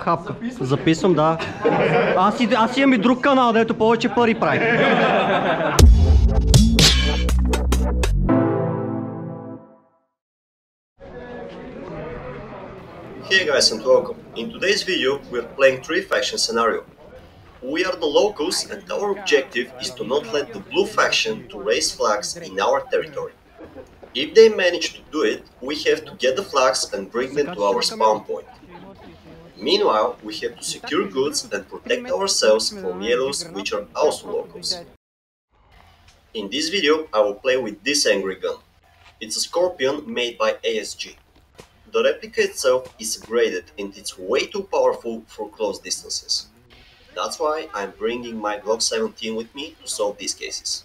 Хапка. Записвам, да. Аз, и, аз имам и друг канал, дето повече пари прави. Hey guys and welcome. In today's video we are playing 3 faction scenario. We are the locals and our objective is to not let the blue faction to raise flags in our territory. If they manage to do it, we have to get the flags and bring them to our spawn point. Meanwhile, we have to secure goods and protect ourselves from yellows which are also locals. In this video I will play with this angry gun. It's a Scorpion made by ASG. The replica itself is graded and it's way too powerful for close distances. That's why I'm bringing my Glock 17 with me to solve these cases.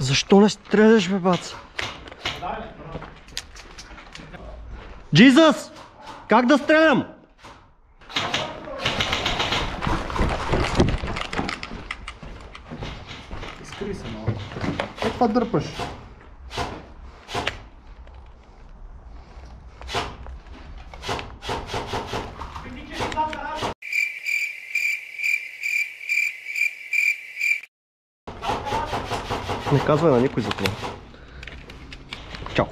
Защо не стреляш, бе, бац? Джизъс! Как да стрелям? Изкри се малко. Е, това дърпаш. Не казвай на никой за това. Чао.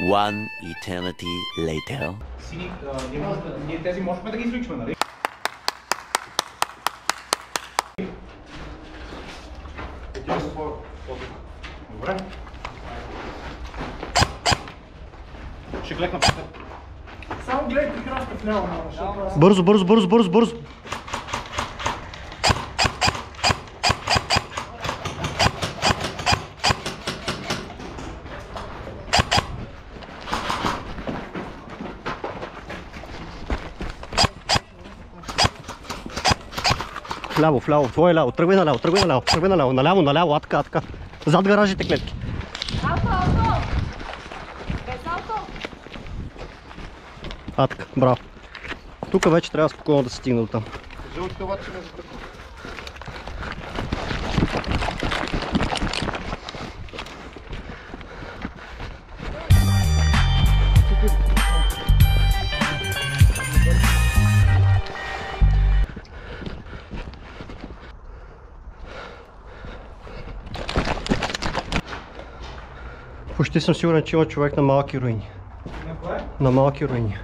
One eternity later. Сини, ние, може да- ние тези можехме да ги изличаме, нали? Добре. Ще клекна пътя. Само гледайте краска в ляво. Бързо, бързо, бързо, бързо, бързо. Вляво, вляво, твое ляво, тръгвай наляво, тръгвай наляво, тръгвай наляво, наляво, наляво, а така, а така. Зад гаражите клетки. Auto, auto! Без auto! А браво. Тук вече трябва спокойно да се стигне до там. Жълтите обаче не закъпва. Почти съм сигурен, че има човек на малки руини. На кое? На малки руини.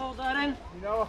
hold that in? You know,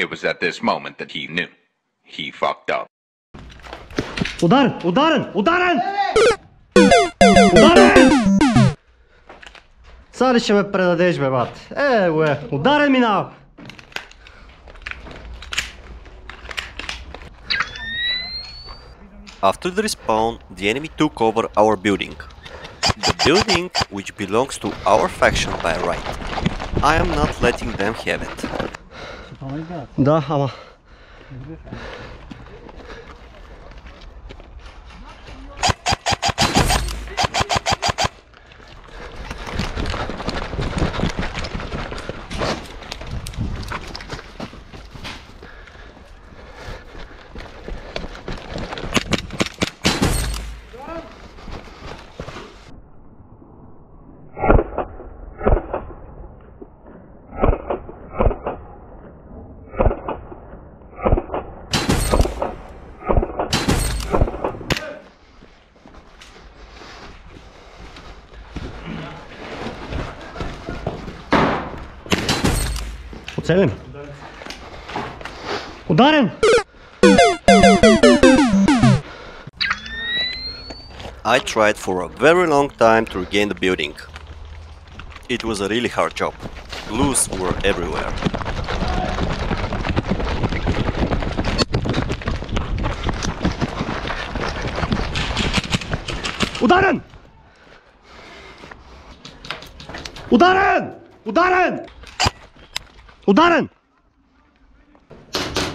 It was at this moment that he knew. He fucked up. Ударен! Ударен! Ударен! Ударен! Сега ли ще ме предадеш, бе, бат? Е, бе, ударен минава! After the respawn, the enemy took over our building. The building which belongs to our faction by right. I am not letting them have it. Da, wir. Оцелен! Ударен! I tried for a very long time to regain the building. It was a really hard job. Glues were everywhere. Ударен! Ударен! Ударен! Ударен!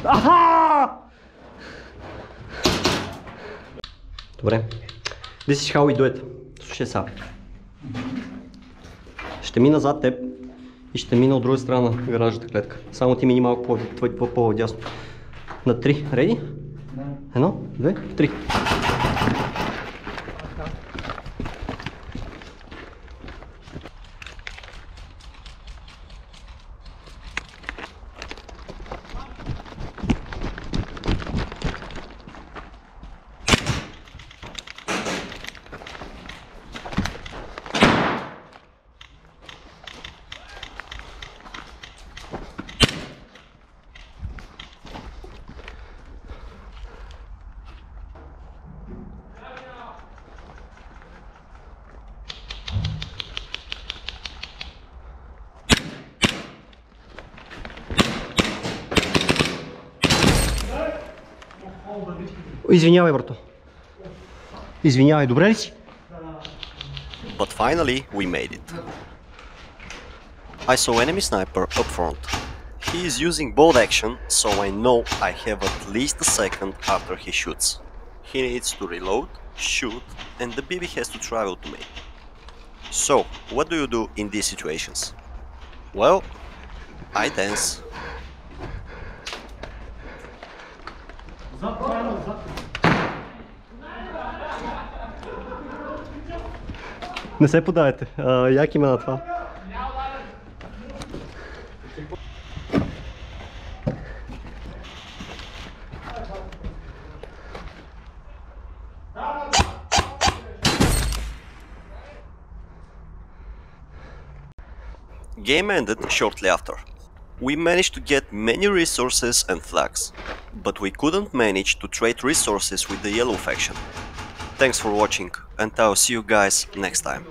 Аха! Добре. This is how we do it. Слушай сега. Ще мина зад теб и ще мина от друга страна на гаражната клетка. Само ти мини малко по- по- по-дясно. На три. Реди? Едно, две, три. Извинявай, брато. Извинявай, добре ли си? But finally, we made it. I saw enemy sniper up front. He is using bolt action, so I know I have at least a second after he shoots. He needs to reload, shoot, and the BB has to travel to me. So, what do you do in these situations? Well, I dance. Не се подавайте. А, як има на това? Game ended shortly after. We managed to get many resources and flags, but we couldn't manage to trade resources with the yellow faction. Thanks for watching, and I'll see you guys next time.